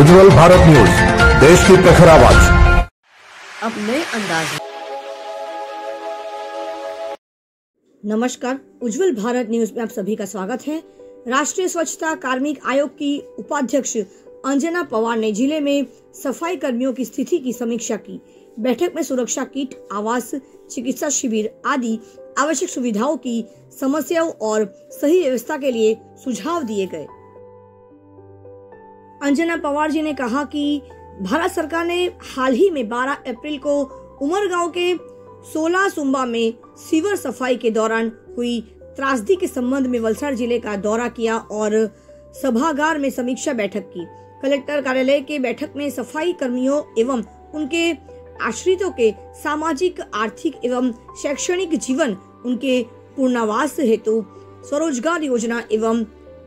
उज्जवल Bharat news, देश की प्रखर आवाज़। अब नए अंदाज। नमस्कार, उज्जवल भारत न्यूज़ में आप सभी का स्वागत है। राष्ट्रीय स्वच्छता कार्मिक आयोग की उपाध्यक्ष अंजना पवार ने ज़िले में सफ़ाई कर्मियों की स्थिति की समीक्षा की। बैठक में सुरक्षा किट, आवास, चिकित्सा शिविर आदि आवश्यक सुविधाओं की समस्याओं और सही व्यवस्था के लिए सुझाव दिए गए। अंजना पवार जी ने कहा कि भारत सरकार ने हाल ही में 12 अप्रैल को उमरगांव के 16 सुम्बा में सीवर सफ़ाई के दौरान हुई त्रासदी के संबंध में वलसाड़ ज़िले का दौरा किया और सभागार में समीक्षा बैठक की। कलेक्टर कार्यालय के बैठक में सफ़ाई कर्मियों एवं उनके आश्रितों के सामाजिक, आर्थिक एवं शैक्षणिक जीवन, उनके पूर्णावास हेतु स्वरोजगार योजना एवं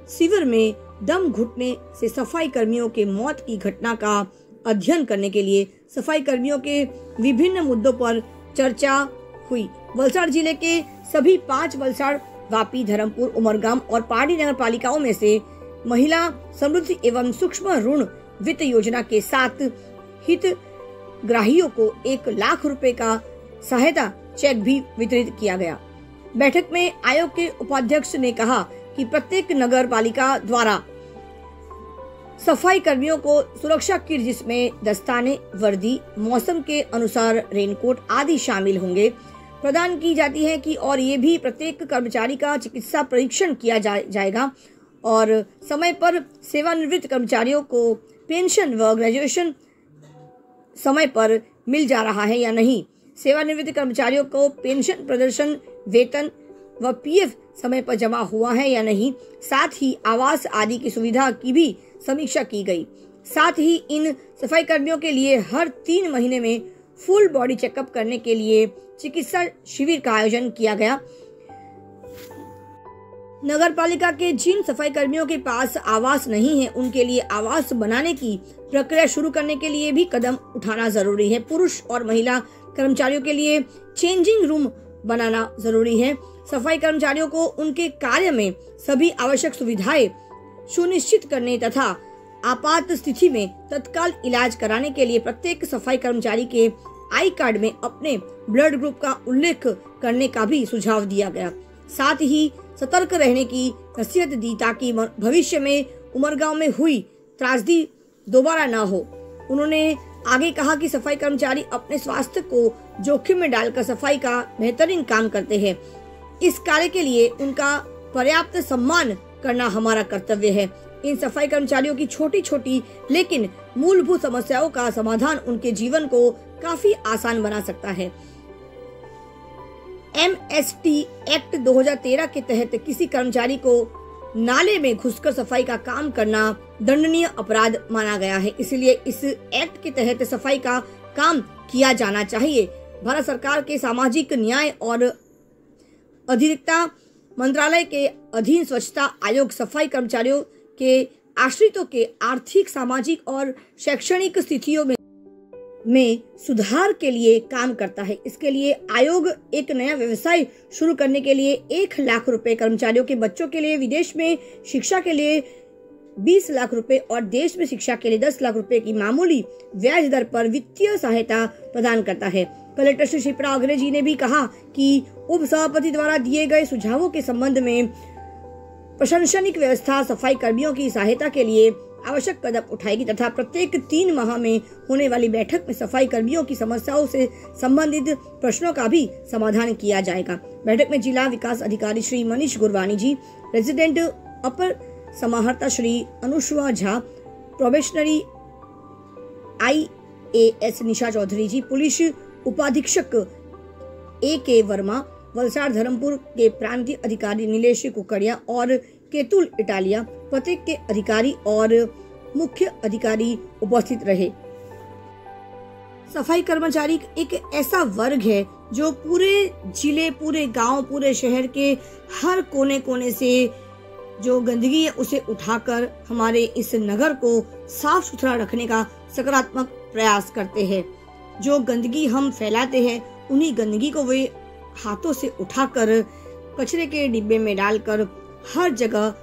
शिविर में दम घुटने से सफ़ाई कर्मियों के मौत की घटना का अध्ययन करने के लिए सफ़ाई कर्मियों के विभिन्न मुद्दों पर चर्चा हुई। वलसाड़ ज़िले के सभी पाँच वलसाड़, वापी, धर्मपुर उमरगाम और पहाड़ी नगर पालिकाओं में से महिला समृद्धि एवं सूक्ष्म ऋण वित्त योजना के साथ हित ग्राहियों को एक लाख रुपए का सहायता चेक भी वितरित किया गया। बैठक में आयोग के उपाध्यक्ष ने कहा कि प्रत्येक नगर पालिका द्वारा सफ़ाई कर्मियों को सुरक्षा किट जिसमें दस्ताने वर्दी मौसम के अनुसार रेनकोट आदि शामिल होंगे। प्रदान की जाती है कि और ये भी प्रत्येक कर्मचारी का चिकित्सा परीक्षण किया जा, जाएगा और समय पर सेवानिवृत्त कर्मचारियों को पेंशन व ग्रेजुएशन समय पर मिल जा रहा है या नहीं। सेवानिवृत्त कर्मचारियों को पेंशन प्रदर्शन वेतन व पीएफ समय पर जमा हुआ है या नहीं, साथ ही आवास आदि की सुविधा की भी समीक्षा की गई। साथ ही इन सफ़ाई कर्मियों के लिए हर तीन महीने में फुल बॉडी चेकअप करने के लिए चिकित्सा शिविर का आयोजन किया गया। नगर पालिका के जिन सफ़ाई कर्मियों के पास आवास नहीं है, उनके लिए आवास बनाने की प्रक्रिया शुरू करने के लिए भी कदम उठाना ज़रूरी है। पुरुष और महिला कर्मचारियों के लिए चेंजिंग रूम बनाना ज़रूरी है। सफ़ाई कर्मचारियों को उनके कार्य में सभी आवश्यक सुविधाएँ सुनिश्चित करने तथा आपात स्थिति में तत्काल इलाज कराने के लिए प्रत्येक सफ़ाई कर्मचारी के आई कार्ड में अपने ब्लड ग्रुप का उल्लेख करने का भी सुझाव दिया गया। साथ ही सतर्क रहने की नसीहत दी ताकि भविष्य में उमरगांव में हुई त्रासदी दोबारा न हो। उन्होंने आगे कहा कि सफ़ाई कर्मचारी अपने स्वास्थ्य को जोखिम में डालकर सफ़ाई का बेहतरीन काम करते हैं। इस कार्य के लिए उनका पर्याप्त सम्मान करना हमारा कर्तव्य है। इन सफ़ाई कर्मचारियों की छोटी छोटी लेकिन मूलभूत समस्याओं का समाधान उनके जीवन को काफ़ी आसान बना सकता है। एम एस एक्ट 2013 के तहत किसी कर्मचारी को नाले में घुसकर सफ़ाई का काम करना दंडनीय अपराध माना गया है। इसलिए इस एक्ट के तहत सफ़ाई का काम किया जाना चाहिए। भारत सरकार के सामाजिक न्याय और अधिरिक्ता मंत्रालय के अधीन स्वच्छता आयोग सफ़ाई कर्मचारियों के आश्रितों के आर्थिक, सामाजिक और शैक्षणिक स्थितियों में में सुधार के लिए काम करता है। इसके लिए आयोग एक नया व्यवसाय शुरू करने के लिए एक लाख रुपए कर्मचारियों के बच्चों के लिए, विदेश में शिक्षा के लिए 20 लाख रुपए और देश में शिक्षा के लिए 10 लाख रुपए की मामूली ब्याज दर पर वित्तीय सहायता प्रदान करता है। कलेक्टर श्री शिप्रा अग्रे जी ने भी कहा कि उप सभापति द्वारा दिए गए सुझावों के संबंध में प्रशंसनिक व्यवस्था सफ़ाई कर्मियों की सहायता के लिए आवश्यक कदम उठाएगी तथा प्रत्येक तीन माह में होने वाली बैठक में सफ़ाई कर्मियों की समस्याओं से संबंधित प्रश्नों का भी समाधान किया जाएगा। बैठक में जिला विकास अधिकारी श्री मनीष गुरवानी जी, प्रेसिडेंट अपर समाहर्ता Shri Anushwa Jha, probationary I A S Nisha Chaudhary ji, police उपाधीक्षक ए के वर्मा, वलसाड़ धर्मपुर के प्रांतीय अधिकारी नीलेश कुकड़िया और केतुल इटालिया प्रत्येक के अधिकारी और मुख्य अधिकारी उपस्थित रहे। सफ़ाई कर्मचारी एक ऐसा वर्ग है जो पूरे ज़िले, पूरे गाँव, पूरे शहर के हर कोने कोने से जो गंदगी है उसे उठाकर हमारे इस नगर को साफ़ सुथरा रखने का सकारात्मक प्रयास करते हैं। जो गंदगी हम फैलाते हैं, उन्हीं गंदगी को वे हाथों से उठाकर कचरे के डिब्बे में डालकर हर जगह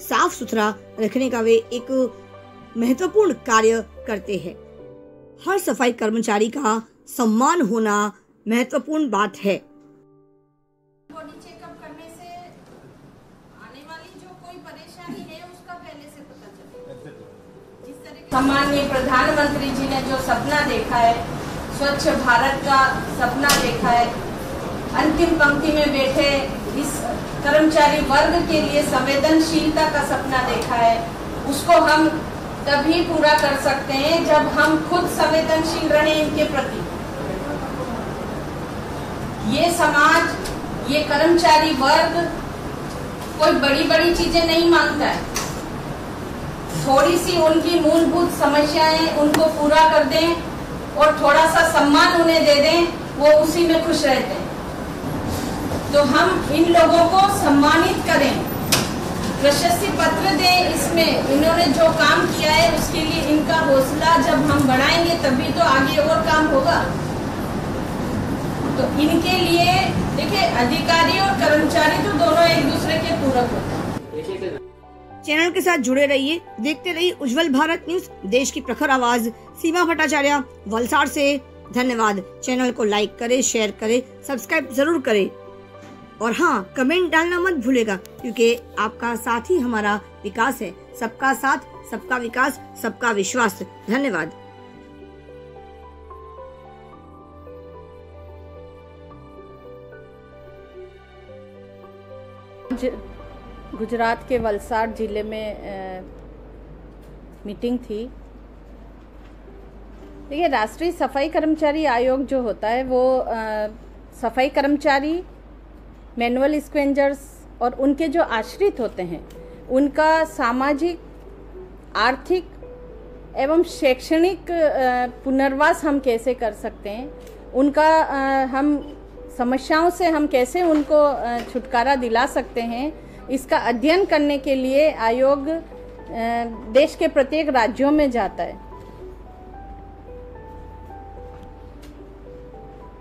साफ़ सुथरा रखने का वे एक महत्वपूर्ण कार्य करते हैं। हर सफ़ाई कर्मचारी का सम्मान होना महत्वपूर्ण बात है। बॉडी चेकअप करने से आने वाली जो कोई परेशानी है उसका पहले से पता चले। जिस तरह सम्माननीय प्रधानमंत्री जी ने जो सपना देखा है स्वच्छ भारत का सपना देखा है अंतिम पंक्ति में बैठे इस कर्मचारी वर्ग के लिए संवेदनशीलता का सपना देखा है। उसको हम तभी पूरा कर सकते हैं जब हम खुद संवेदनशील रहे इनके प्रति। ये समाज, ये कर्मचारी वर्ग कोई बड़ी बड़ी चीज़ें नहीं माँगता है। थोड़ी सी उनकी मूलभूत समस्याएँ उनको पूरा कर दें और थोड़ा सा सम्मान उन्हें दे दें, वो उसी में खुश रहते हैं। तो हम इन लोगों को सम्मानित करें। प्रशस्ति पत्र दें इसमें। इन्होंने जो काम किया है, उसके लिए इनका हौसला जब हम बढ़ाएँगे, तभी तो आगे और काम होगा। तो इनके लिए, देखिए, अधिकारी और कर्मचारी तो दोनों एक दूसरे के पूरक होते हैं। चैनल के साथ जुड़े रहिए। देखते रहिए उज्जवल भारत न्यूज़। देश की प्रखर आवाज़। सीमा भट्टाचार्य, वलसाड़ से। धन्यवाद। चैनल को लाइक करें, शेयर करें, सब्सक्राइब ज़रूर करें। और हाँ कमेंट डालना मत भूलेगा क्योंकि आपका साथ ही हमारा विकास है। सबका साथ सबका विकास सबका विश्वास। धन्यवाद। गुजरात के वलसाड ज़िले में अ, मीटिंग थी। देखिए राष्ट्रीय सफ़ाई कर्मचारी आयोग जो होता है वो अ, सफ़ाई कर्मचारी मैनुअल स्क्वेंजर्स और उनके जो आश्रित होते हैं, उनका सामाजिक, आर्थिक एवं शैक्षणिक पुनर्वास हम कैसे कर सकते हैं? उनका हम समस्याओं से हम कैसे उनको छुटकारा दिला सकते हैं? इसका अध्ययन करने के लिए आयोग देश के प्रत्येक राज्यों में जाता है।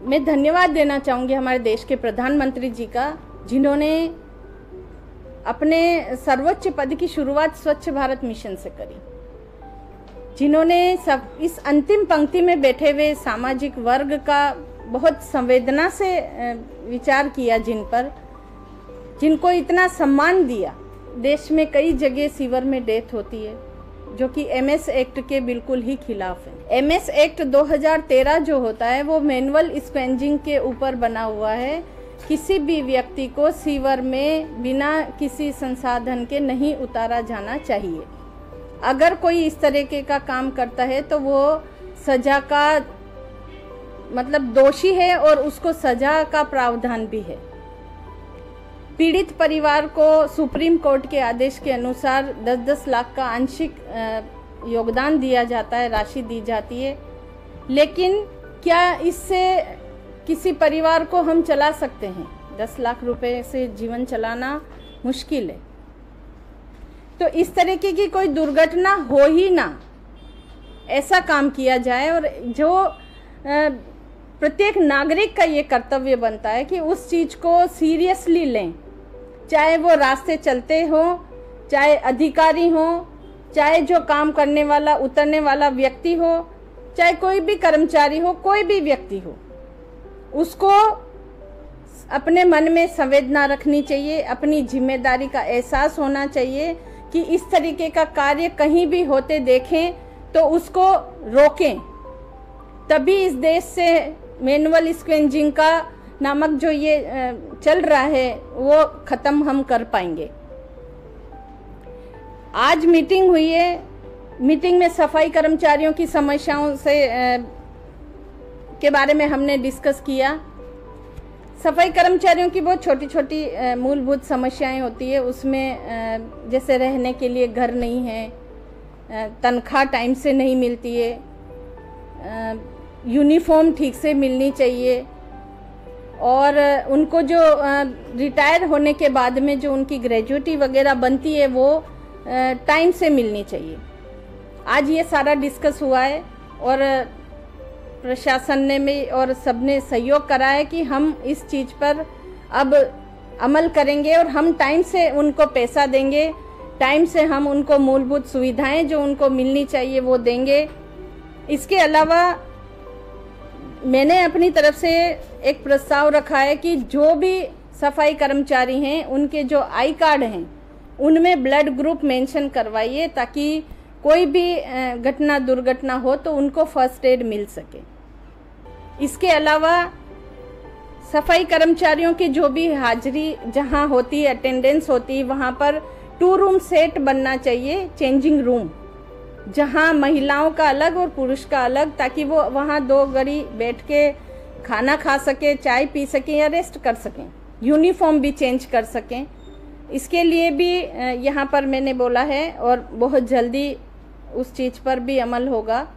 मैं धन्यवाद देना चाहूँगी हमारे देश के प्रधानमंत्री जी का, जिन्होंने अपने सर्वोच्च पद की शुरुआत स्वच्छ भारत मिशन से करी। जिन्होंने सब, इस अंतिम पंक्ति में बैठे हुए सामाजिक वर्ग का बहुत संवेदना से विचार किया जिन पर, जिनको इतना सम्मान दिया। देश में कई जगह सीवर में डेथ होती है। जो कि एमएस एक्ट के बिल्कुल ही खिलाफ है। एमएस एक्ट 2013 जो होता है, वो मैनुअल स्क्वेंजिंग के ऊपर बना हुआ है। किसी भी व्यक्ति को सीवर में बिना किसी संसाधन के नहीं उतारा जाना चाहिए। अगर कोई इस तरीके का काम करता है तो वो सजा का मतलब दोषी है और उसको सजा का प्रावधान भी है। पीड़ित परिवार को सुप्रीम कोर्ट के आदेश के अनुसार 10-10 लाख का आंशिक योगदान दिया जाता है, राशि दी जाती है। लेकिन क्या इससे किसी परिवार को हम चला सकते हैं? 10 लाख रुपए से जीवन चलाना मुश्किल है। तो इस तरीके की कोई दुर्घटना हो ही ना, ऐसा काम किया जाए और जो प्रत्येक नागरिक का ये कर्तव्य बनता है कि उस चीज़ को सीरियसली लें। चाहे वो रास्ते चलते हो, चाहे अधिकारी हो, चाहे जो काम करने वाला, उतरने वाला व्यक्ति हो, चाहे कोई भी कर्मचारी हो, कोई भी व्यक्ति हो, उसको अपने मन में संवेदना रखनी चाहिए, अपनी ज़िम्मेदारी का एहसास होना चाहिए कि इस तरीके का कार्य कहीं भी होते देखें तो उसको रोकें। तभी इस देश से मैनुअल स्क्वेंजिंग का नामक जो ये चल रहा है, वो ख़त्म हम कर पाएँगे। आज मीटिंग हुई है। मीटिंग में सफ़ाई कर्मचारियों की समस्याओं से के बारे में हमने डिस्कस किया। सफ़ाई कर्मचारियों की बहुत छोटी छोटी मूलभूत समस्याएँ होती है। उसमें जैसे रहने के लिए घर नहीं है तनख्वाह टाइम से नहीं मिलती है यूनिफॉर्म ठीक से मिलनी चाहिए। और उनको जो रिटायर होने के बाद में जो उनकी ग्रेजुएटी वगैरह बनती है, वो टाइम से मिलनी चाहिए। आज ये सारा डिस्कस हुआ है और प्रशासन ने में और सबने सहयोग करा है कि हम इस चीज़ पर अब अमल करेंगे और हम टाइम से उनको पैसा देंगे। टाइम से हम उनको मूलभूत सुविधाएँ जो उनको मिलनी चाहिए, वो देंगे। इसके अलावा मैंने अपनी तरफ़ से एक प्रस्ताव रखा है कि जो भी सफ़ाई कर्मचारी हैं, उनके जो आई कार्ड हैं, उनमें ब्लड ग्रुप मेंशन करवाइए ताकि कोई भी घटना, दुर्घटना हो तो उनको फ़र्स्ट एड मिल सके। इसके अलावा सफ़ाई कर्मचारियों की जो भी हाजिरी जहाँ होती है अटेंडेंस होती है वहाँ पर टू रूम सेट बनना चाहिए, चेंजिंग रूम। जहाँ महिलाओं का अलग और पुरुष का अलग, ताकि वो वहाँ दो घड़ी बैठ के खाना खा सकें, चाय पी सकें या रेस्ट कर सकें। यूनिफॉर्म भी चेंज कर सकें। इसके लिए भी यहाँ पर मैंने बोला है और बहुत जल्दी उस चीज़ पर भी अमल होगा।